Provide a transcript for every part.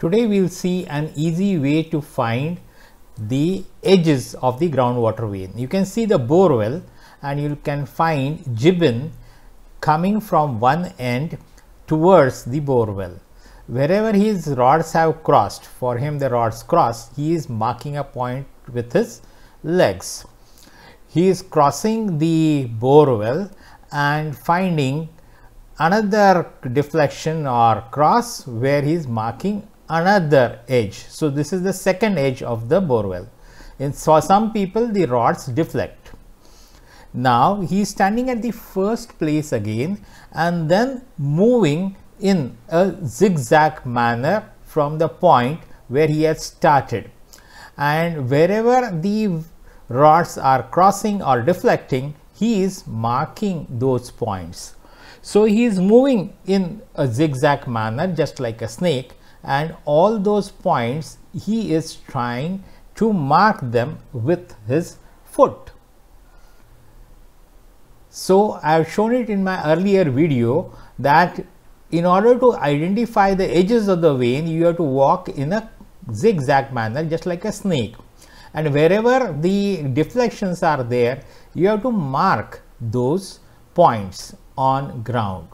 Today we will see an easy way to find the edges of the groundwater vein. You can see the bore well and you can find gibbon coming from one end towards the bore well. Wherever his rods have crossed, for him the rods cross, he is marking a point with his legs. He is crossing the bore well and finding another deflection or cross where he is marking another edge. So, this is the second edge of the bore well. In for some people the rods deflect. Now, he is standing at the first place again and then moving in a zigzag manner from the point where he had started and wherever the rods are crossing or deflecting he is marking those points. So, he is moving in a zigzag manner just like a snake and all those points he is trying to mark them with his foot. So, I have shown it in my earlier video that in order to identify the edges of the vein you have to walk in a zigzag manner just like a snake and wherever the deflections are there you have to mark those points on ground.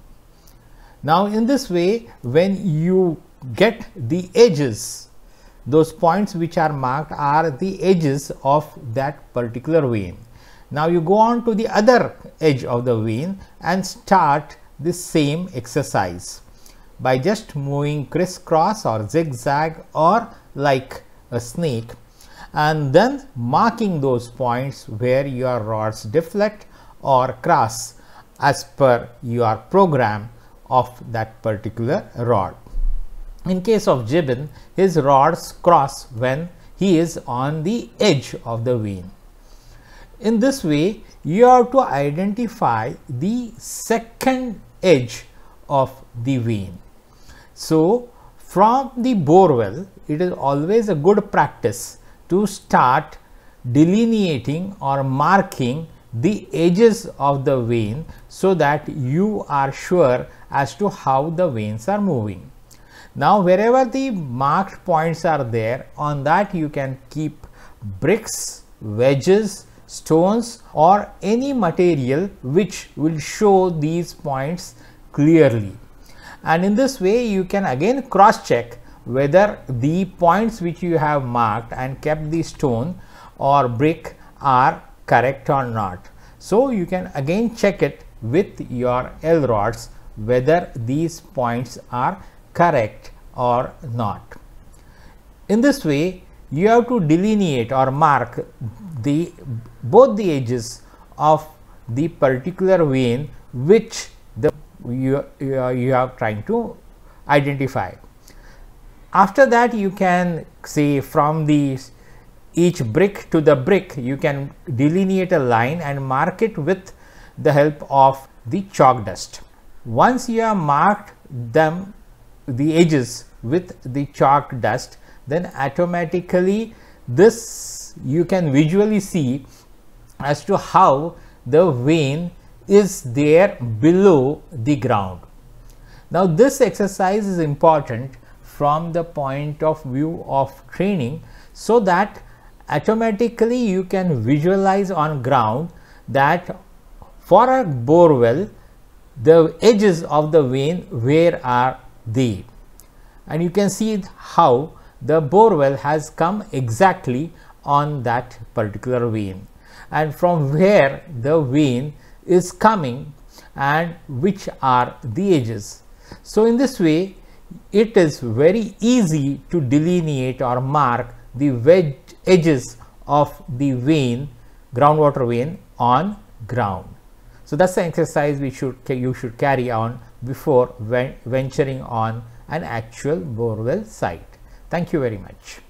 Now, in this way when you get the edges those points which are marked are the edges of that particular vein. Now, you go on to the other edge of the vein and start the same exercise by just moving crisscross or zigzag or like a snake and then marking those points where your rods deflect or cross as per your program of that particular rod. In case of gibbon, his rods cross when he is on the edge of the vein. In this way, you have to identify the second edge of the vein. So, from the bore well, it is always a good practice to start delineating or marking the edges of the vein so that you are sure as to how the veins are moving. Now, wherever the marked points are there on that you can keep bricks, wedges, stones or any material which will show these points clearly. And in this way you can again cross check whether the points which you have marked and kept the stone or brick are correct or not. So, you can again check it with your L rods whether these points are correct or not. In this way, you have to delineate or mark the both the edges of the particular vein which the you, you, you are trying to identify. After that you can say from the each brick to the brick you can delineate a line and mark it with the help of the chalk dust. Once you have marked them the edges with the chalk dust then automatically this you can visually see as to how the vein is there below the ground. Now, this exercise is important from the point of view of training, so that automatically you can visualize on ground that for a bore well the edges of the vein where are they and you can see how the bore well has come exactly on that particular vein and from where the vein is coming and which are the edges. So, in this way it is very easy to delineate or mark the wedge edges of the vein groundwater vein on ground. So, that is the exercise we should you should carry on before venturing on an actual borewell site. Thank you very much.